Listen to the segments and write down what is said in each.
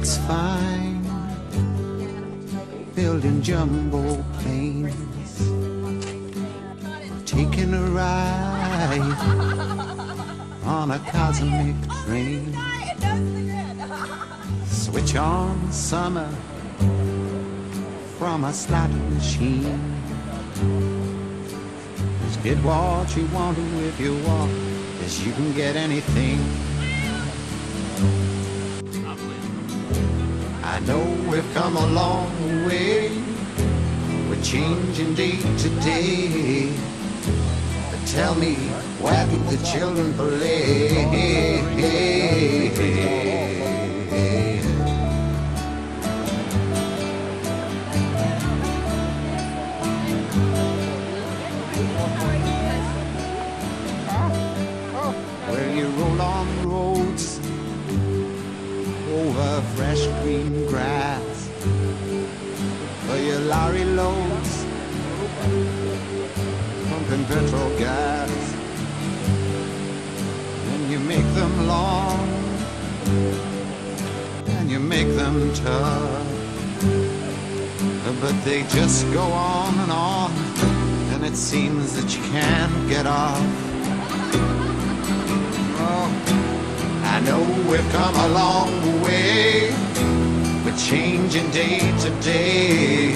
It's fine building jumbo planes, taking a ride on a cosmic train. Switch on summer from a slot machine. Just get what you want if you want, cause you can get anything. Know we've come a long way. We're changing day to day. But tell me, where do the children play? Over fresh green grass. For your lorry loads pumping petrol gas. And you make them long. And you make them tough. But they just go on and on. And it seems that you can't get off. I know we've come a long way. We're changing day to day.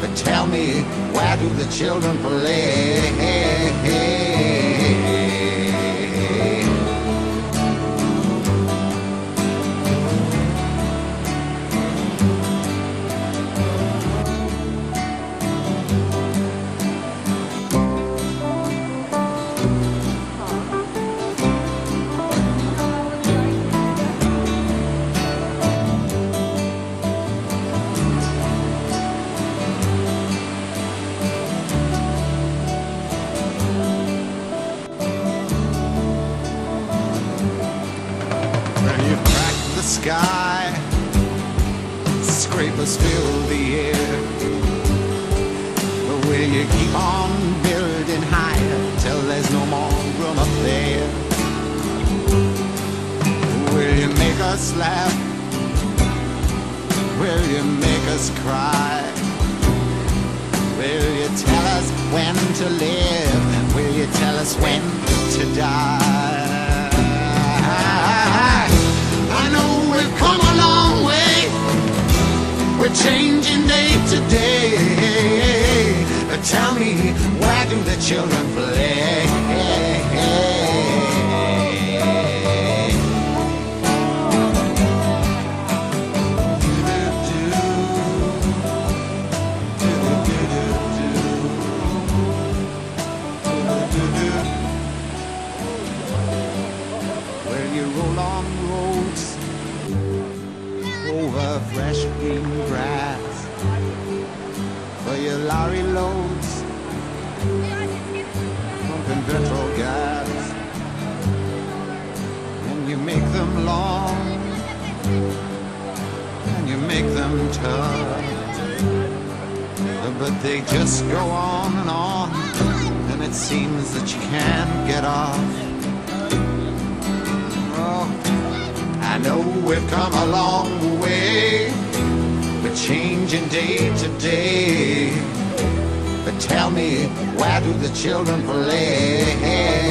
But tell me, where do the children play? Sky, scrapers fill the air. But will you keep on building higher till there's no more room up there? Will you make us laugh? Will you make us cry? Will you tell us when to live? Will you tell us when to die? Changing day to day. Tell me, where do the children play? Fresh green grass for your lorry loads pumping petrol gas. And you make them long. And you make them tough. But they just go on and on. And it seems that you can't get off know we've come a long way. We're changing day to day. But tell me, where do the children play?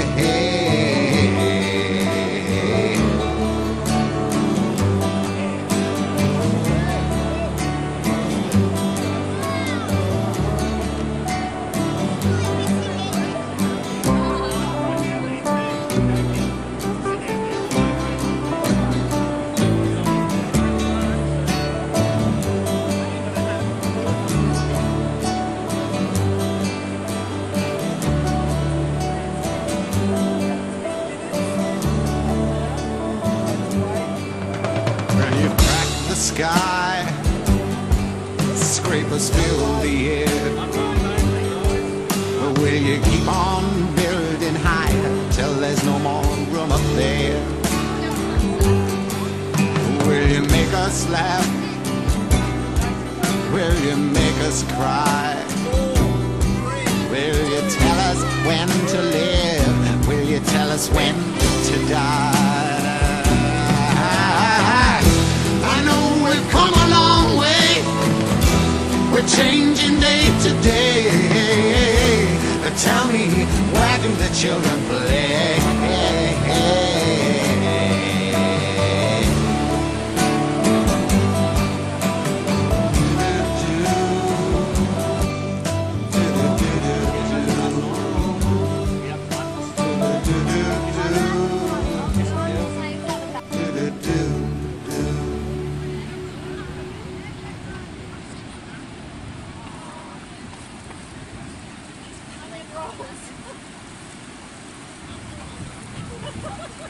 Sky. Scrapers fill the air. Will you keep on building higher till there's no more room up there? Will you make us laugh? Will you make us cry? Will you tell us when to live? Will you tell us when do the children play? Oh, my God.